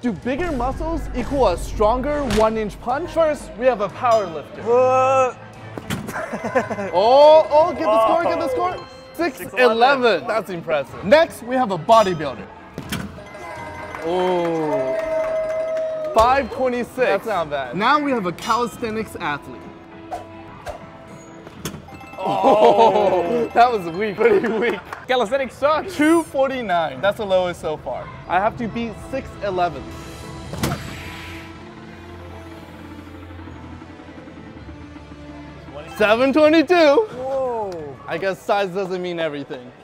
Do bigger muscles equal a stronger one inch punch? First, we have a power lifter. Oh, oh, get the score, get the score. 6'11. That's impressive. Next, we have a bodybuilder. Oh, 526. That's not bad. Now we have a calisthenics athlete. Oh, that was weak, pretty weak. calisthenics sucks. 249. That's the lowest so far. I have to beat 6'11. Seven twenty-two. Whoa. I guess size doesn't mean everything.